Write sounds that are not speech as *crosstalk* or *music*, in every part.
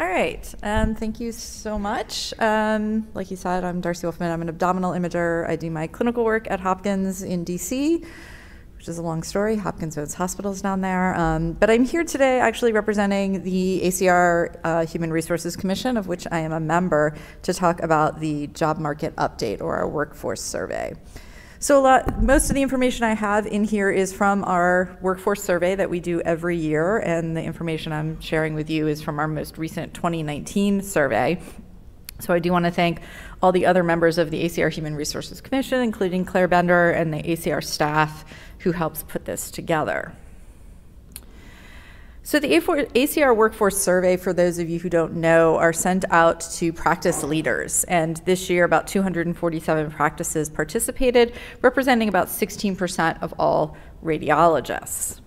All right, um, thank you so much. Um, like you said, I'm Darcy Wolfman. I'm an abdominal imager. I do my clinical work at Hopkins in DC, which is a long story. Hopkins owns hospitals down there. Um, but I'm here today actually representing the ACR uh, Human Resources Commission, of which I am a member, to talk about the job market update or our workforce survey. So lot, most of the information I have in here is from our workforce survey that we do every year, and the information I'm sharing with you is from our most recent 2019 survey. So I do want to thank all the other members of the ACR Human Resources Commission, including Claire Bender and the ACR staff who helps put this together. So the ACR Workforce Survey, for those of you who don't know, are sent out to practice leaders. And this year, about 247 practices participated, representing about 16% of all radiologists.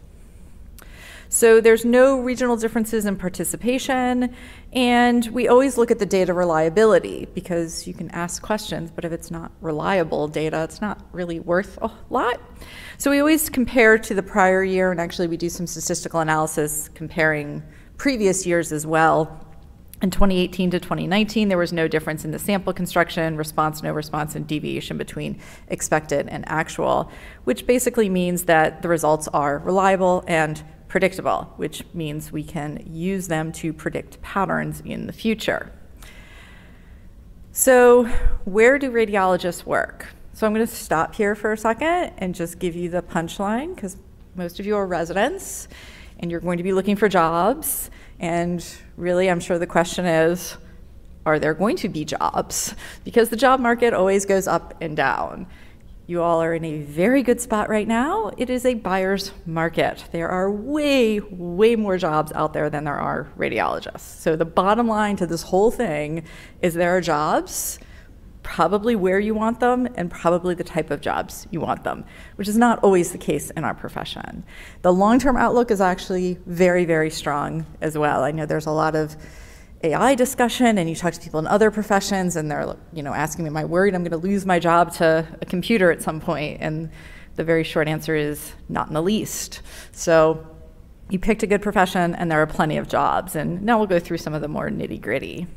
So there's no regional differences in participation, and we always look at the data reliability because you can ask questions, but if it's not reliable data, it's not really worth a lot. So we always compare to the prior year, and actually we do some statistical analysis comparing previous years as well. In 2018 to 2019, there was no difference in the sample construction, response, no response, and deviation between expected and actual, which basically means that the results are reliable and predictable, which means we can use them to predict patterns in the future. So where do radiologists work? So I'm going to stop here for a second and just give you the punchline because most of you are residents and you're going to be looking for jobs. And really, I'm sure the question is, are there going to be jobs? Because the job market always goes up and down. You all are in a very good spot right now. It is a buyer's market. There are way, way more jobs out there than there are radiologists. So the bottom line to this whole thing is there are jobs, probably where you want them, and probably the type of jobs you want them, which is not always the case in our profession. The long-term outlook is actually very, very strong as well. I know there's a lot of AI discussion and you talk to people in other professions and they're you know asking me am I worried I'm going to lose my job to a computer at some point and the very short answer is not in the least. So you picked a good profession and there are plenty of jobs and now we'll go through some of the more nitty-gritty.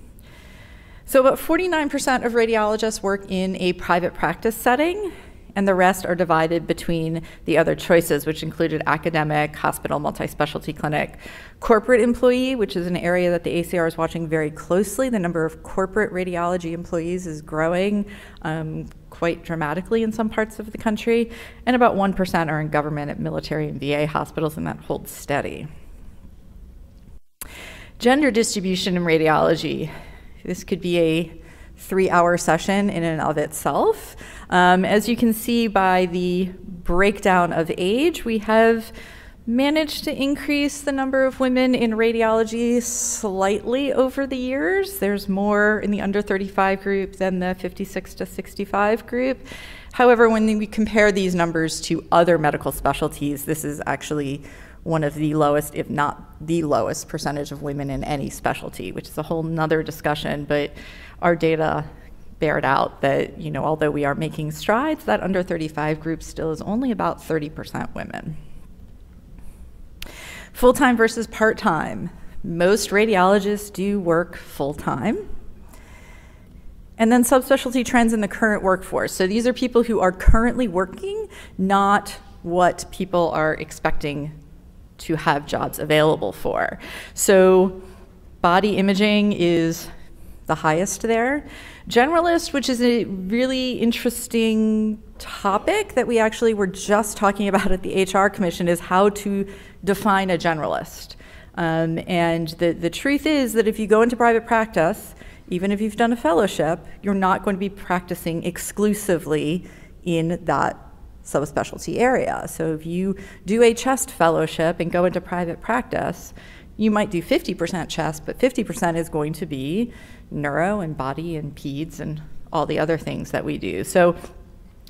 So about 49% of radiologists work in a private practice setting and the rest are divided between the other choices, which included academic, hospital, multi-specialty clinic, corporate employee, which is an area that the ACR is watching very closely. The number of corporate radiology employees is growing um, quite dramatically in some parts of the country, and about 1% are in government at military and VA hospitals, and that holds steady. Gender distribution in radiology. This could be a three-hour session in and of itself. Um, as you can see by the breakdown of age, we have managed to increase the number of women in radiology slightly over the years. There's more in the under 35 group than the 56 to 65 group. However, when we compare these numbers to other medical specialties, this is actually one of the lowest, if not the lowest, percentage of women in any specialty, which is a whole nother discussion, but our data bared out that, you know, although we are making strides, that under 35 group still is only about 30% women. Full-time versus part-time. Most radiologists do work full-time. And then subspecialty trends in the current workforce. So these are people who are currently working, not what people are expecting to have jobs available for. So body imaging is the highest there. Generalist, which is a really interesting topic that we actually were just talking about at the HR Commission, is how to define a generalist. Um, and the, the truth is that if you go into private practice, even if you've done a fellowship, you're not going to be practicing exclusively in that subspecialty area. So if you do a chest fellowship and go into private practice, you might do 50% chest, but 50% is going to be neuro and body and peds and all the other things that we do. So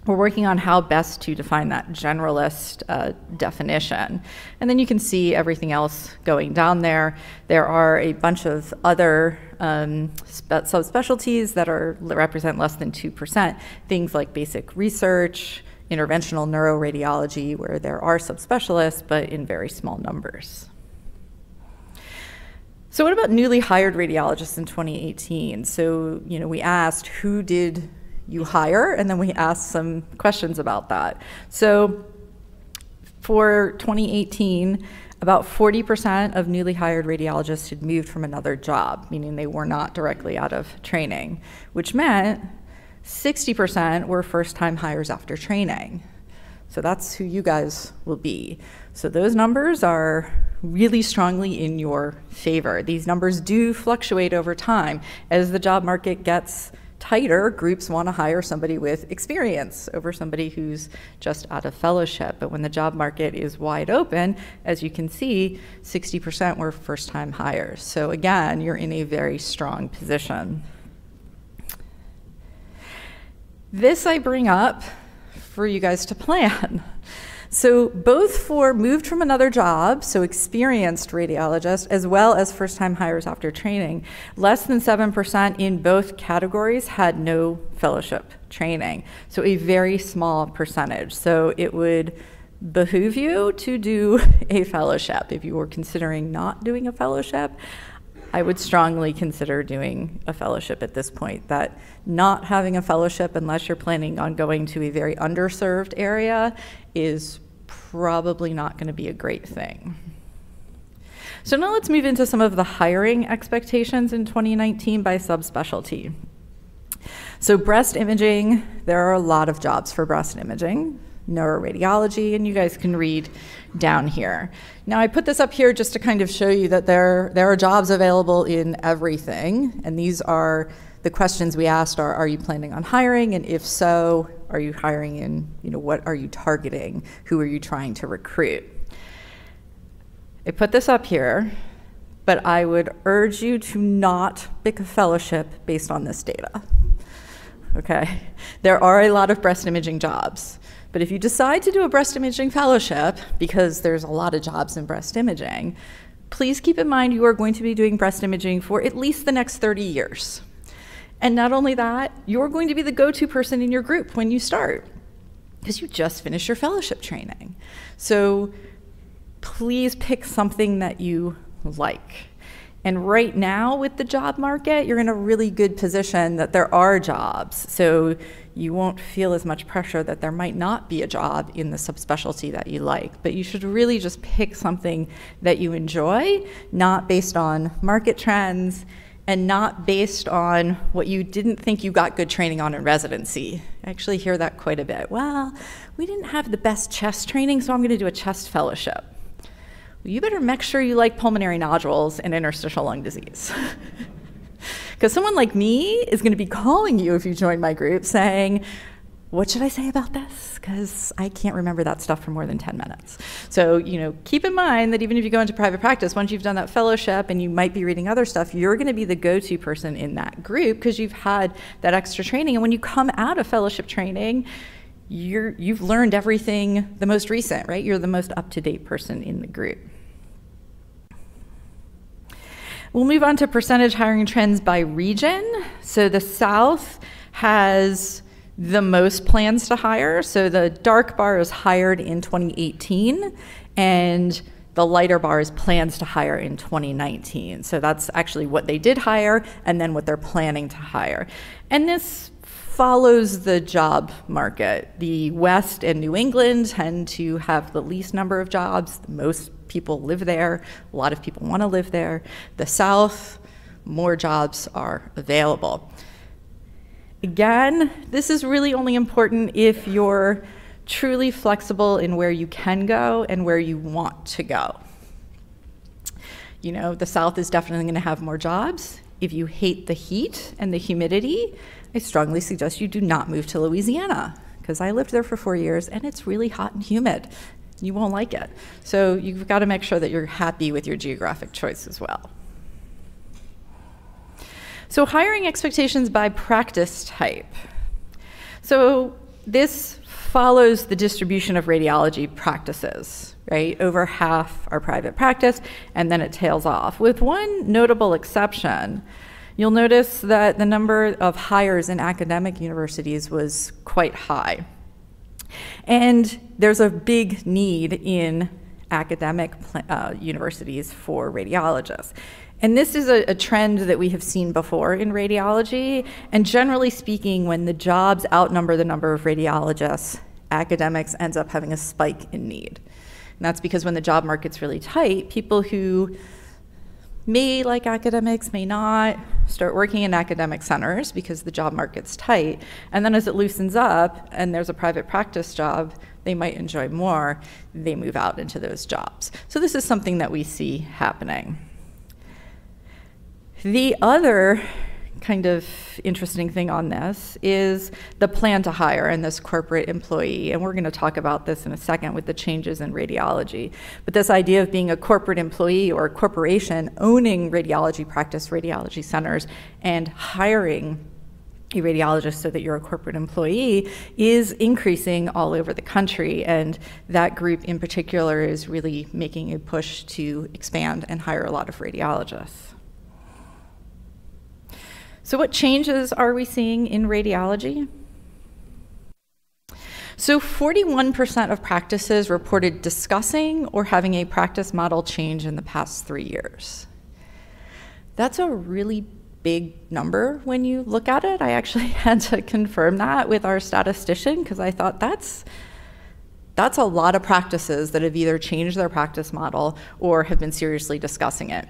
we're working on how best to define that generalist uh, definition. And then you can see everything else going down there. There are a bunch of other um, subspecialties that are represent less than 2%, things like basic research, interventional neuroradiology, where there are subspecialists, but in very small numbers. So what about newly hired radiologists in 2018? So, you know, we asked who did you hire, and then we asked some questions about that. So for 2018, about 40% of newly hired radiologists had moved from another job, meaning they were not directly out of training, which meant 60% were first time hires after training. So that's who you guys will be. So those numbers are really strongly in your favor. These numbers do fluctuate over time. As the job market gets tighter, groups want to hire somebody with experience over somebody who's just out of fellowship. But when the job market is wide open, as you can see, 60% were first time hires. So again, you're in a very strong position. This I bring up for you guys to plan. So both for moved from another job, so experienced radiologists, as well as first-time hires after training, less than 7% in both categories had no fellowship training. So a very small percentage. So it would behoove you to do a fellowship. If you were considering not doing a fellowship, I would strongly consider doing a fellowship at this point. That not having a fellowship, unless you're planning on going to a very underserved area, is probably not going to be a great thing. So now let's move into some of the hiring expectations in 2019 by subspecialty. So breast imaging, there are a lot of jobs for breast imaging neuroradiology, and you guys can read down here. Now, I put this up here just to kind of show you that there, there are jobs available in everything, and these are the questions we asked are, are you planning on hiring? And if so, are you hiring in, you know, what are you targeting? Who are you trying to recruit? I put this up here, but I would urge you to not pick a fellowship based on this data. Okay? There are a lot of breast imaging jobs. But if you decide to do a breast imaging fellowship, because there's a lot of jobs in breast imaging, please keep in mind you are going to be doing breast imaging for at least the next 30 years. And not only that, you're going to be the go to person in your group when you start, because you just finished your fellowship training. So please pick something that you like. And right now, with the job market, you're in a really good position that there are jobs. So you won't feel as much pressure that there might not be a job in the subspecialty that you like. But you should really just pick something that you enjoy, not based on market trends and not based on what you didn't think you got good training on in residency. I actually hear that quite a bit. Well, we didn't have the best chest training, so I'm going to do a chest fellowship you better make sure you like pulmonary nodules and interstitial lung disease. *laughs* Because someone like me is going to be calling you if you join my group saying, what should I say about this? Because I can't remember that stuff for more than 10 minutes. So, you know, keep in mind that even if you go into private practice, once you've done that fellowship and you might be reading other stuff, you're going to be the go to person in that group because you've had that extra training. And when you come out of fellowship training, you're, you've learned everything the most recent, right? You're the most up to date person in the group. We'll move on to percentage hiring trends by region. So the South has the most plans to hire. So the dark bar is hired in 2018, and the lighter bar is plans to hire in 2019. So that's actually what they did hire and then what they're planning to hire. And this follows the job market. The West and New England tend to have the least number of jobs. Most people live there. A lot of people want to live there. The South, more jobs are available. Again, this is really only important if you're truly flexible in where you can go and where you want to go. You know, the South is definitely going to have more jobs. If you hate the heat and the humidity, I strongly suggest you do not move to Louisiana because I lived there for four years and it's really hot and humid. You won't like it. So you've got to make sure that you're happy with your geographic choice as well. So hiring expectations by practice type. So this follows the distribution of radiology practices, right? Over half are private practice, and then it tails off. With one notable exception, You'll notice that the number of hires in academic universities was quite high. And there's a big need in academic uh, universities for radiologists. And this is a, a, trend that we have seen before in radiology. And generally speaking, when the jobs outnumber the number of radiologists, academics ends up having a spike in need. And that's because when the job market's really tight, people who may like academics, may not, start working in academic centers because the job market's tight. And then as it loosens up and there's a private practice job they might enjoy more, they move out into those jobs. So this is something that we see happening. The other kind of interesting thing on this is the plan to hire and this corporate employee. And we're going to talk about this in a second with the changes in radiology. But this idea of being a corporate employee or a corporation owning radiology practice, radiology centers, and hiring a radiologist so that you're a corporate employee is increasing all over the country. And that group in particular is really making a push to expand and hire a lot of radiologists. So, what changes are we seeing in radiology? So, 41% of practices reported discussing or having a practice model change in the past three years. That's a really big number when you look at it. I actually *laughs* had to confirm that with our statistician because I thought that's that's a lot of practices that have either changed their practice model or have been seriously discussing it.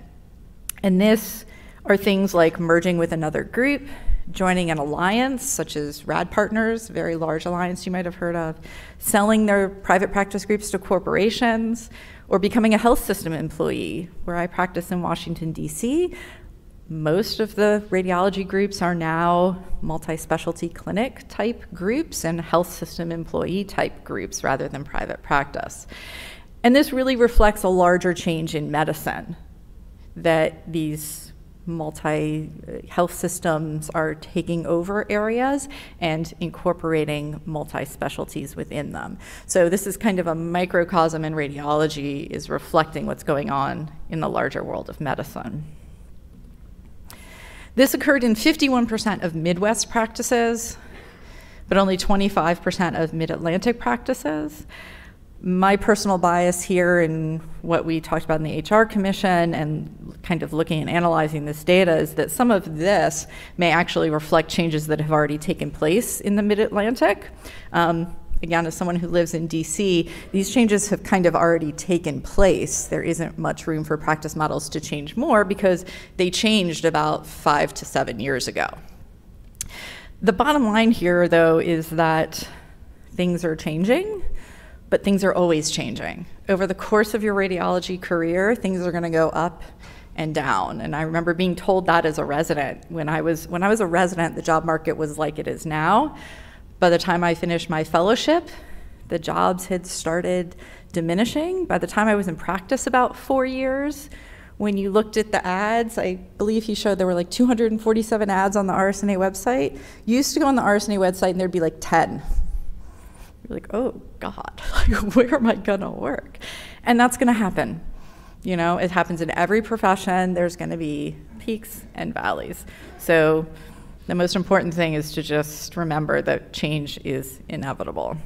And this are things like merging with another group, joining an alliance, such as RAD Partners, very large alliance you might have heard of, selling their private practice groups to corporations, or becoming a health system employee, where I practice in Washington, D.C. Most of the radiology groups are now multi specialty clinic type groups and health system employee type groups rather than private practice. And this really reflects a larger change in medicine that these multi health systems are taking over areas and incorporating multi specialties within them. So, this is kind of a microcosm in radiology, is reflecting what's going on in the larger world of medicine. This occurred in 51% of Midwest practices, but only 25% of Mid Atlantic practices my personal bias here and what we talked about in the HR Commission and kind of looking and analyzing this data is that some of this may actually reflect changes that have already taken place in the Mid Atlantic. Um, again, as someone who lives in DC, these changes have kind of already taken place. There isn't much room for practice models to change more because they changed about five to seven years ago. The bottom line here, though, is that things are changing but things are always changing. Over the course of your radiology career, things are going to go up and down. And I remember being told that as a resident. When I was when I was a resident, the job market was like it is now. By the time I finished my fellowship, the jobs had started diminishing. By the time I was in practice about 4 years, when you looked at the ads, I believe he showed there were like 247 ads on the RSNA website. You used to go on the RSNA website and there'd be like 10 you're like, oh God, *laughs* like, where am I gonna work? And that's gonna happen. You know, it happens in every profession. There's gonna be peaks and valleys. So the most important thing is to just remember that change is inevitable.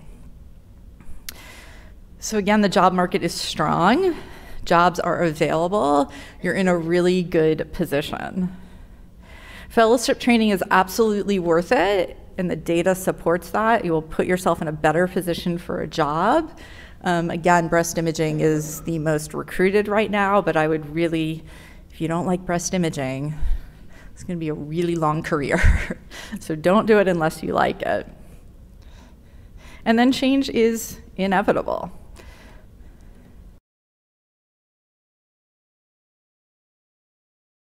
So again, the job market is strong. Jobs are available. You're in a really good position. Fellowship training is absolutely worth it and the data supports that, you will put yourself in a better position for a job. Um, again, breast imaging is the most recruited right now, but I would really, if you don't like breast imaging, it's going to be a really long career. *laughs* so don't do it unless you like it. And then change is inevitable.